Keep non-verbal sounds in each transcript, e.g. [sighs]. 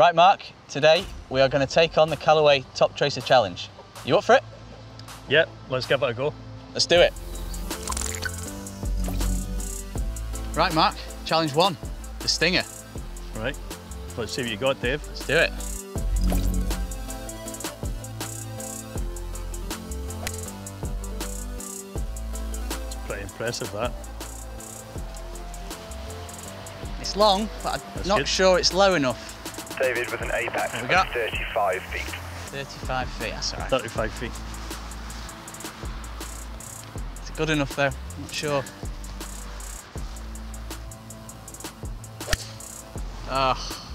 Right, Mark, today we are going to take on the Callaway Toptracer Challenge. You up for it? Yep, let's give it a go. Let's do it. Right, Mark, challenge one, the Stinger. Right, let's see what you got, Dave. Let's do it. It's pretty impressive, that. It's long, but I'm That's not good. sure it's low enough. David with an apex There of we go. 35 feet. 35 feet, that's all right. 35 feet. It's good enough though, not sure. Oh,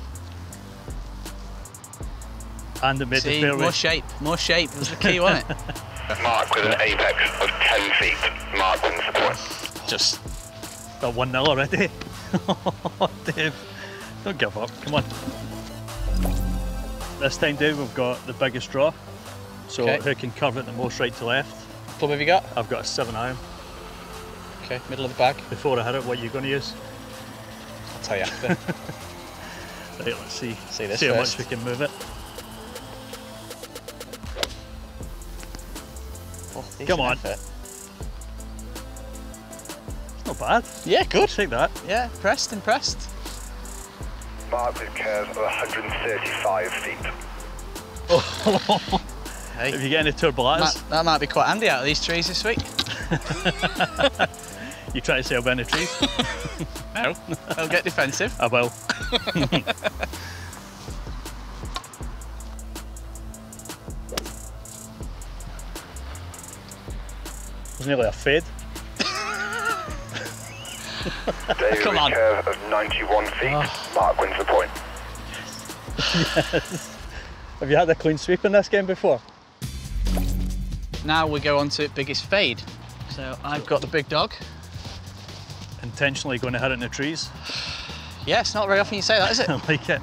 And it made see, the fairway. more shape, more shape was the key, wasn't it? [laughs] Mark with an apex of 10 feet. Mark wins the point. Just, Got 1 0 already. [laughs] Oh, Dave, don't give up. Come on. This time, Dave, we've got the biggest draw. So Okay. who can curve it the most right to left? club have you got? I've got a 7 iron. Okay, middle of the bag. Before I hit it, what are you going to use? I'll tell you [laughs] after. Right, let's see. See this see how much we can move it. Oh, Come on. effort. It's not bad. Yeah, I'll good. take that. Yeah, impressed, impressed. Mark with curve of 135 feet. [laughs] Hey, If you get any turbolatas, that, that might be quite handy out of these trees this week. [laughs] you try to say I'll any trees. [laughs] No, I'll get defensive. I will. It's nearly a fade. David Come on. curve of 91 feet. Oh. Mark wins the point. [laughs] Have you had a clean sweep in this game before? Now we go on to biggest fade. So I've got the big dog. Intentionally going to hit it in the trees. Yeah, it's not very often you say that, is it? [laughs] I like it.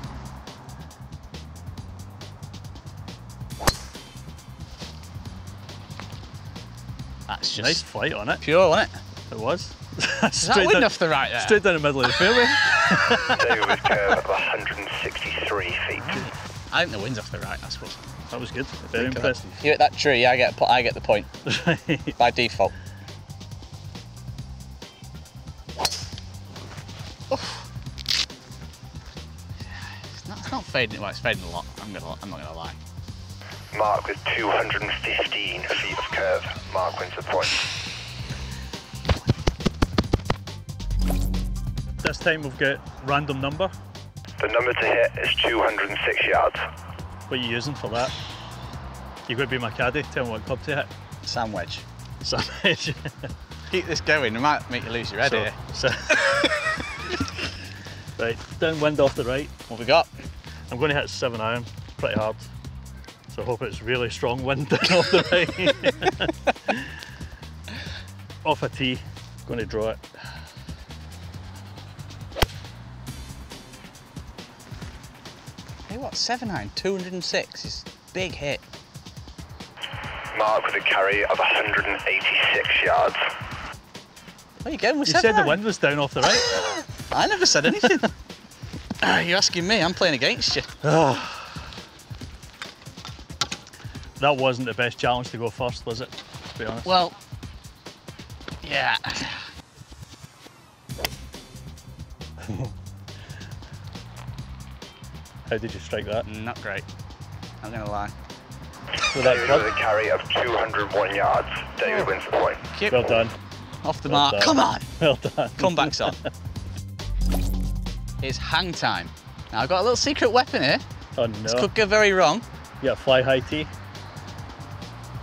That's just Nice flight on it. pure, wasn't it? It was. [laughs] Is that wind off the right there? Straight down the middle of the fairway. David with curve of 163 feet. I think the wind's off the right. I suppose. That was good. Very Look at that. impressive. You hit that tree, I get I get the point [laughs] by default. Oof. It's not, it's not fading. Well, it's fading a lot. I'm gonna. I'm not gonna lie. Mark with 215 feet of curve. Mark wins the point. This time we've got random number. The number to hit is 206 yards. What are you using for that? You've got to be my caddy. Tell me what club to hit. Sand wedge. Savage. [laughs] Keep this going. It might make you lose your head so, here. so [laughs] right, downwind off the right. What we got? I'm going to hit seven iron pretty hard. So I hope it's really strong wind [laughs] down off the right. off a tee, going to draw it. Hey, what? Seven iron, 206 is big hit. Mark with a carry of 186 yards. Where you going with You seven said the wind was down off the right. [laughs] I never said anything. Ah, [laughs] You're asking me. I'm playing against you. [sighs] that wasn't the best challenge to go first, was it? To be honest. Well, yeah. How did you strike that? Not great. I'm gonna lie. With that David club? a carry of 201 yards. David oh. wins the point. Keep Well done. off the Well mark. done. Come on. Well done. Comebacks on. [laughs] it's hang time. Now I've got a little secret weapon here. Oh no. This no. could go very wrong. You got fly high tee.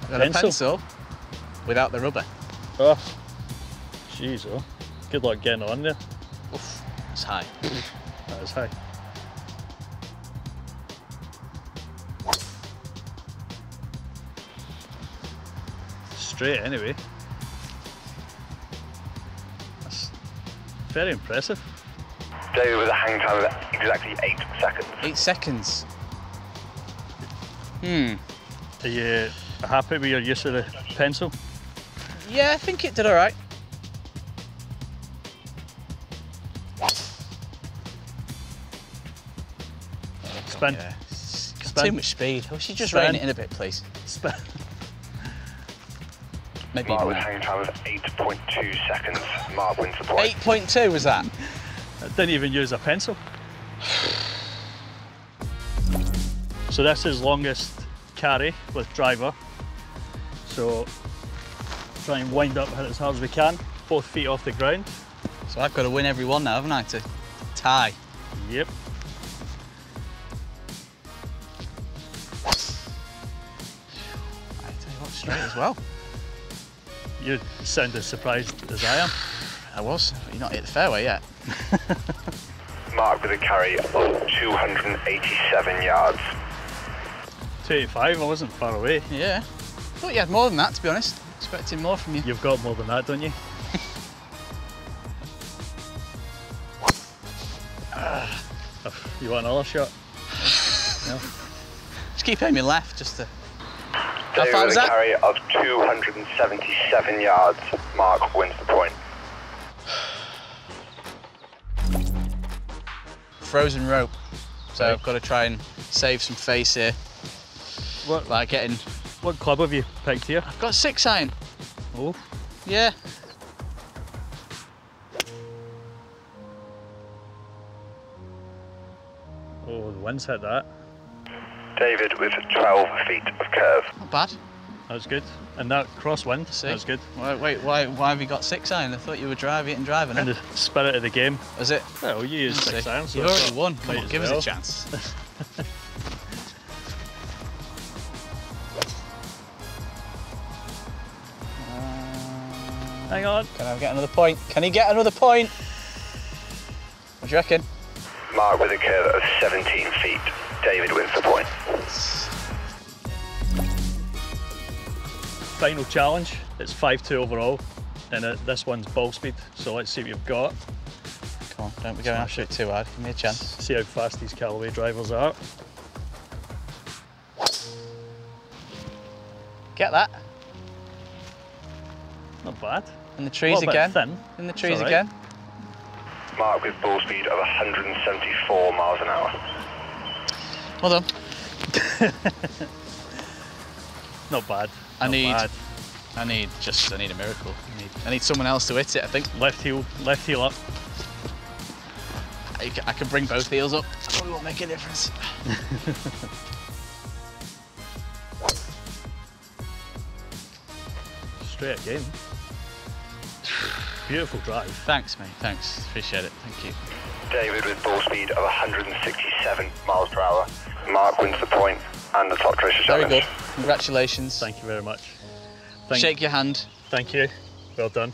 I've got Pencil? a pencil without the rubber. Oh. Jeez, oh. Good luck getting on there. Oof, it's high. That is high. Straight anyway. That's very impressive. David with a hang time of exactly eight seconds. Eight seconds. Hmm. Are you happy with your use of the pencil? Yeah, I think it did all right. Spin. Yeah. Spin. Too much speed. Oh, she just Spin. rein it in a bit, please. Spin. [laughs] Maybe Mark even with more. hanging time of 8.2 seconds. Mark wins the point. 8.2 was that? I didn't even use a pencil. So this is longest carry with driver. So try and wind up hit it as hard as we can, both feet off the ground. So I've got to win every one now, haven't I, to tie? Yep. I tell you what, straight as well. You sound as surprised as I am. I was. You're not hit the fairway yet. [laughs] Mark with a carry of 287 yards. 285, I wasn't far away. Yeah. Thought you had more than that, to be honest. Expecting more from you. You've got more than that, don't you? [laughs] Ah, you want another shot? [laughs] no. Just keep aiming left, just to. David far was a that? carry of 277 yards. Mark wins the point. Frozen rope. So Right. I've got to try and save some face here What, by getting. what club have you picked here? I've got six iron. Oh, Yeah. oh, the wind's hit that. David with 12 feet of curve. Not bad. That's good. And that crosswind, See? that's good. Wait, wait, why, why have you got six iron? I thought you were driving it and driving And it. the spirit of the game. Was it? Well, you used six See, irons. so You've I already won. Come on, give well. us a chance. [laughs] Uh, Hang on. Can I get another point? Can he get another point? What do you reckon? Mark with a curve of 17 feet. David wins the point. Final challenge. It's 5-2 overall. And it, this one's ball speed. So let's see what you've got. Come on, don't be going Smash after it too hard. Give me a chance. See how fast these Callaway drivers are. Get that. Not bad. In the trees Little bit again. thin. In the trees all right. again. Mark with ball speed of 174 miles an hour. Well done. [laughs] Not bad. I Not need- bad. I need just, I need a miracle. I need, I need someone else to hit it, I think. Left heel, left heel up. I, ca- I can bring both heels up. Probably won't make a difference. [laughs] Straight again. Beautiful drive. Thanks, mate. Thanks. Appreciate it. Thank you. David with ball speed of 167 miles per hour. Mark wins the point and the Toptracer Very good. Congratulations. Thank you very much. Thank, Shake your hand. thank you. Well done.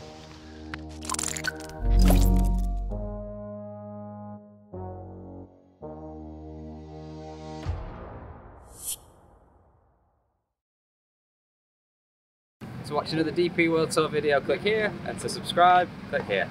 To watch another DP World Tour video, click here, and to subscribe, click here.